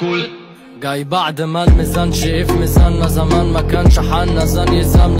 كل جاي بعد ما الميزان شايف ميزاننا زمان ما كانش حالنا زان يزام